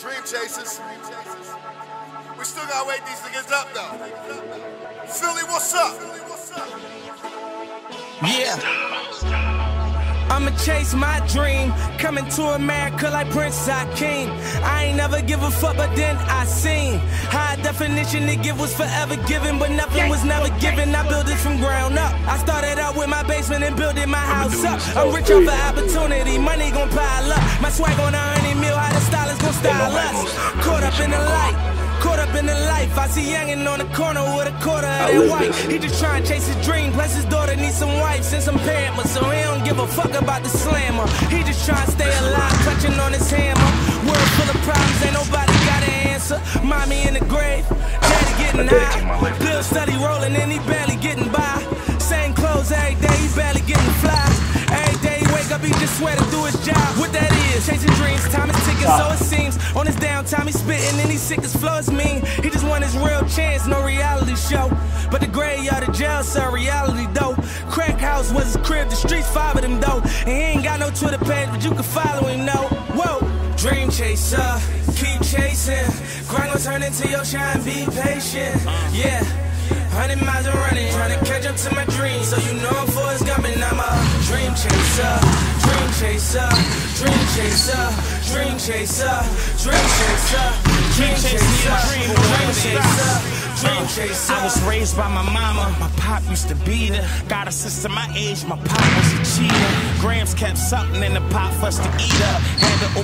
Dream Chasers. We still gotta wake these niggas up though. Philly, what's up? Yeah. I'ma chase my dream. Coming to America like Prince Akeem. I ain't never give a fuck, but then I seen. High definition to give was forever given, but nothing was never given. I built it from ground up. I started out with my basement and built it my house up. I'm rich off of opportunity, money gon' pile up. My swag on style us. Caught up in the light. Caught up in the life, I see youngin' on the corner with a quarter of that white. He just tryin' to chase his dream, plus his daughter needs some wives and some parents, so he don't give a fuck about the slammer. He just tryin' to stay alive, clutching on his hammer. World full of problems, ain't nobody got an answer. Mommy in the grave, daddy getting high. Bill study rolling and he barely getting by. Same clothes every day, he barely getting fly. Every day he wake up, he just to do his job. What that is, chasing dreams, time is ticking, so On his downtime, he spitting and he sick as flow is mean. He just want his real chance, no reality show. But the graveyard of jail, sir, reality though. Crack house was his crib, the streets five of them though. And he ain't got no Twitter page, but you can follow him, know. Whoa. Dream chaser, keep chasing. Grind will turn into your shine, be patient. Yeah. Hundred miles of running, trying to catch up to my dreams. Chaser, dream chaser, dream chaser, dream chaser, dream chaser, dream chaser. Dream chaser. I was raised by my mama. My pop used to beat her. Got a sister my age. My pop was a cheater. Grams kept something in the pot for us to eat up. Had to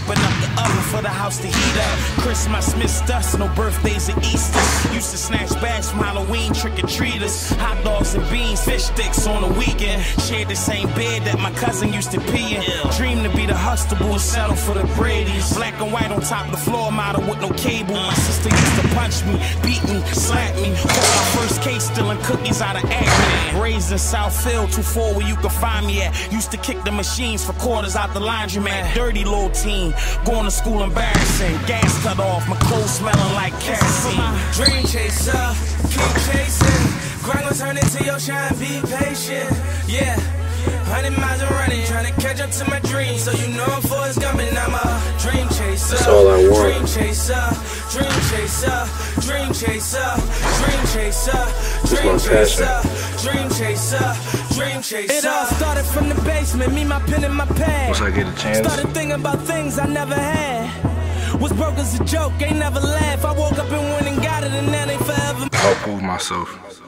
for the house to heat up. Christmas missed us. No birthdays or Easter. Used to snatch bags from Halloween trick or treaters. Hot dogs and beans, fish sticks on the weekend. Shared the same bed that my cousin used to pee in. Dream to be the Huxtable, settle for the Brady's. Black and white on top of the floor model with no cable. My sister used to punch me, beat me, slap me. Caught my first case stealing cookies out of Acme. Raised in Southfield, too far where you can find me at. Used to kick the machines for quarters out the laundromat. Dirty little teen, going to school embarrassing. Gas cut off, my clothes smelling like kerosene. Dream chaser, keep chasing. Grind will turn into your shine, be patient. Yeah. Hundred miles of running, trying to catch up to my dreams. So you know I'm Forrest Gump and That's all I want. Dream chaser, dream chaser, dream chaser, dream chaser, dream my chaser, passion. dream chaser, dream chaser. It all started from the basement, me, my pen and my pad. Once I get a chance. Started thinking about things I never had. Was broke as a joke, ain't never laugh. I woke up and went and got it, and now they forever. I'll prove myself.